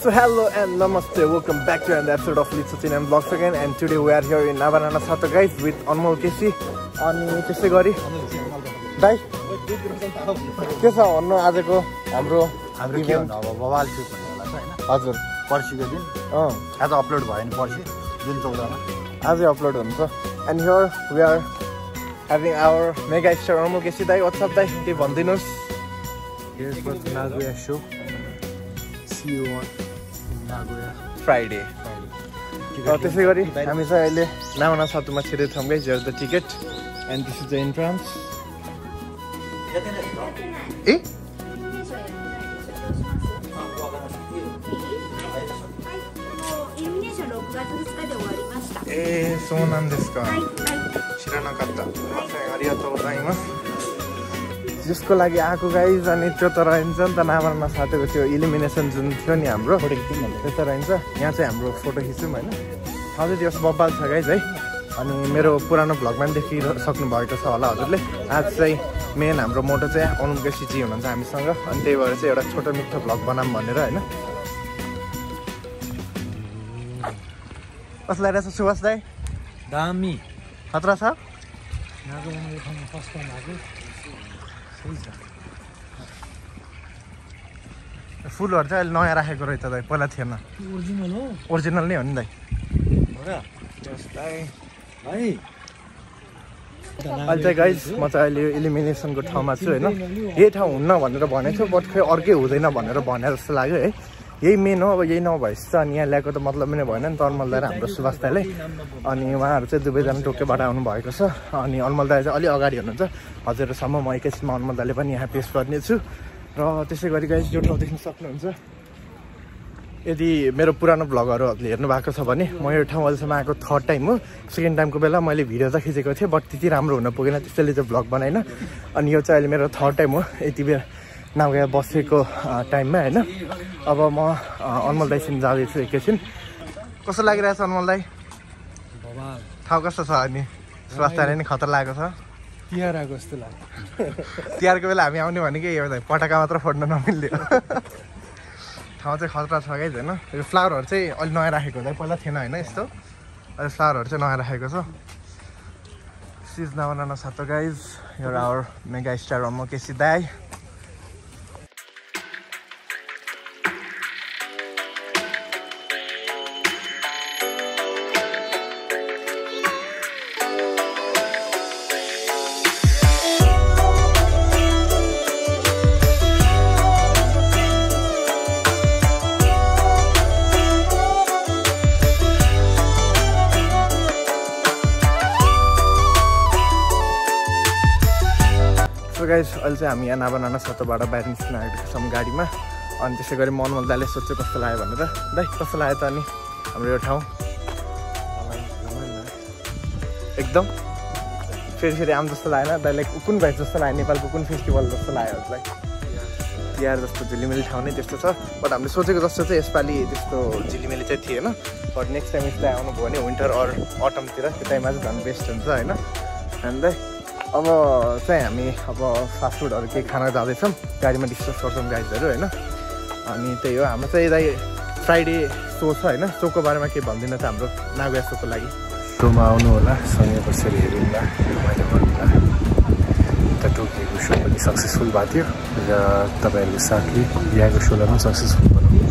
So hello and namaste. Welcome back to another episode of Little Chin and Vlogs again. And today we are here in Nabanana Sato guys with Anmol Kesi. अनि त्यसै गरी दाइ के छ भन्नु आजको हाम्रो हाम्रो के भन्नु अब बवाल सुट भन्ने होला छ होइन हजुर पर्सिको दिन अँ आज अपलोड भयो नि पर्सि जुन चौधमा आजै अपलोड हुन्छ and here we are having our mega star Anmol KC दाई वाट्सएप दाई के भनिदिनुहोस् Here's what Nagoya show. See you on Nagoya Friday र त्यसै गरी हामी चाहिँ अहिले नामना सातुमा छिरेछौँ guys here the ticket and this is the entrance ए イルミネーション6月2日で終わりました。 एそうなんですかはい、はい、知らなかったありがとうございます जसको लागि आएको गाइज अनि त्यो त रहन्छ नि त नामरमा साथीको त्यो इलिमिनेसन जुन थियो नि हाम्रो फोटो खिच्यौँ भने त्यो त रहन्छ। यहाँ चाहिँ हाम्रो फोटो खिच्यौँ होइन चाहिँ त्यो बब्बाल छ गाइज है। अनि मेरो पुरानो भ्लगमा पनि देखिसक्नु भएको छ होला हजुरले। आज चाहिँ मेन हाम्रो मोटो चाहिँ अनुप केसीजी हुनुहुन्छ हामीसँग। अनि त्यही भएर चाहिँ एउटा छोटो मिठो भ्लग बनाऊँ भनेर होइन। कसलाई रहेछ सुभाष दाई? दामी। खतरा छ? फुलहरू चाहिँ अहिले नयाँ राखेको रहेछ दाइ पहिला थिएन। ओरिजिनल हो। ओरिजिनल नै हो नि दाइ। अहिले चाहिँ गाइज म चाहिँ अहिले यो इलिमिनेसनको ठाउँमा छु होइन। यही ठाउँ हुन्न भनेर भनेको छु बट खै अर्कै हुँदैन भनेर भने जस्तो लाग्यो है। यही मेन हो अब यही नभएपछि चाहिँ अनि यहाँ ल्याएको त मतलब नै भएन नि त दाइ र हाम्रो सुभाष दाइले अनि उहाँहरू चाहिँ दुवैजना टोकेबाट आउनु भएको छ। अनि अनमल दाइ चाहिँ अलिक अगाडि हुनुहुन्छ। हजुरसम्म म एकैछिनमा अनमल दाइले पनि यहाँ पेस गर्नेछु। र त्यसै गरी गाइज यो देख्न सक्नुहुन्छ। यदि मेरो पुरानो भ्लगहरू हेर्नु भएको छ भने म यो ठाउँ अहिलेसम्म आएको थर्ड टाइम हो। सेकेन्ड टाइमको बेला मैले भिडियो त खिचेको थिएँ बट त्यति राम्रो हुन पुगेन त्यसैले चाहिँ भ्लग बनाइन। अनि यो चाहिँ अहिले मेरो थर्ड टाइम हो। यति बेला नाउगा बसेको टाइममा होइन? अब म अनमल दाइसिम जाँदैछु एकैछिन कस्तो लागिरहेछ अनमल दाई ठाउँ कस्तो छ अनि? स्वास्थ्यलाई नि खतरा लागेको छ। तिहार आएको जस्तो लाग्यो तिहारको बेला हामी आउने भनेको यो दाइ पटाका मात्र फोड्न नमिल्यो। ठाउँ चाहिँ खतरा छ गाइज होइन यो फ्लावरहरू चाहिँ अलिक नयाँ राखेको हुँदा पहिला थिएन होइन यस्तो। अहिले फ्लावरहरू चाहिँ नयाँ राखेको छ। सिज नबनाउन सातो गाइज यो our mega star um KC दाई गाइज अहिले चाहिँ हामी यहाँ नाबानाना सतोबाट बाहिर निस्किन आएको छौँ गाडीमा। अनि त्यसै गरी मनमल दाले सोध्छु कस्तो लाग्यो भनेर। दाइ कस्तो लाग्यो त अनि? हाम्रो यो ठाउँ। एकदम। फेरि फेरि आम जस्तो लागेन। दाइलाई कुन भाइ जस्तो लाग्यो? नेपालको कुन फेस्टिभल जस्तो लाग्यो हजुरलाई तिहार जस्तो झिलिमिली ठाउँ नै त्यस्तो छ। बट हामीले सोचेको जस्तो चाहिँ यसपालि त्यस्तो झिलिमिली चाहिँ थिएन। बट नेक्स्ट टाइम यस्तो आउनुभयो भने विन्टर अर अटमतिर त्यो टाइममा चाहिँ झन् बेस्ट हुन्छ होइन? हामीलाई अब चाहिँ हामी अब फास्टफुडहरू केही खान जाँदैछौँ। गाडीमा डिस्कस गर्छौँ गाइजहरू होइन? अनि त्यही हो हाम्रो चाहिँ यता फ्राइडे सो छ होइन? सोको बारेमा केही भनिदिनु त हाम्रो नागुया सोको लागि। सोमा आउनु होला सँगै बसेर हेरौँला रमाइलो उता टोकिएको सो पनि सक्सेसफुल भएको थियो र तपाईँहरूको साथले बिहाको सोलाई पनि सक्सेसफुल बनाउनु।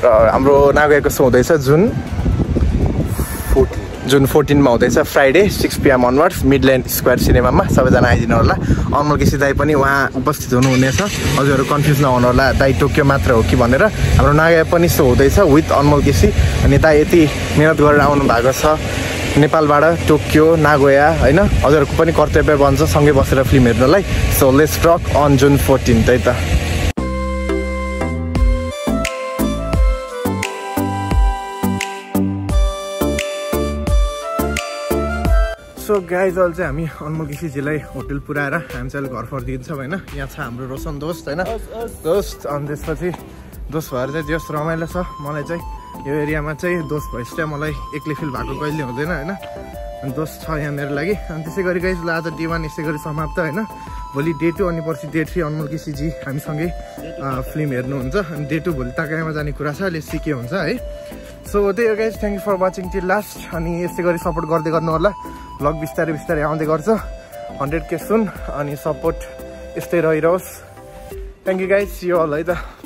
र हाम्रो नागुयाको सो हुँदैछ जुन। जुन फोर्टिनमा हुँदैछ Friday six PM onwards Midland Square सिनेमामा सबैजना आइदिनु होला अनमल केसी दाई पनि उहाँ उपस्थित हुनुहुनेछ। हजुरहरू कन्फ्युज नहुनु होला दाई टोकियो मात्र हो कि भनेर। हाम्रो नागा पनि सो हुँदैछ विथ अनमल केसी। अनि दाई यति मिहिनेत गरेर आउनु भएको छ। नेपालबाट टोकियो नागोया होइन? हजुरहरूको पनि कर्तव्य बन्छ सँगै बसेर फिल्म हेर्नलाई। So let's truck on June fourteen त्यही त। सो गाइज अहिले चाहिँ हामी अनमोल केसीजीलाई होटल पुऱ्याएर हामी चाहिँ अहिले घर फर्किन्छौँ होइन? यहाँ छ हाम्रो रोशन दोस्त होइन? दोस्त अनि त्यसपछि दोस्त भएर चाहिँ जस रमाइलो छ। मलाई चाहिँ यो एरियामा चाहिँ दोस्त भएपछि चाहिँ मलाई एक्लै फिल भएको कहिले हुँदैन होइन? अनि दोस्त छ यहाँ मेरो लागि। अनि त्यसै गरी गाइज ल आज डे वान यसै गरी समाप्त होइन? भोलि डे टू अनि पर्सि डे थ्री अनमोल केसीजी हामीसँगै फिल्म हेर्नुहुन्छ। अनि डे टू भोलि ताकाइमा जाने कुरा छ अहिले सिके हुन्छ है? सो त्यही हो guys thank you for watching till last अनि यसै गरी सपोर्ट गर्दै गर्नु होला भ्लग बिस्तारै बिस्तारै आउँदै गर्छ। हन्ड्रेड के सुन अनि सपोर्ट यस्तै रहिरहोस्। थ्याङ्क यू गाइज यो हल है त।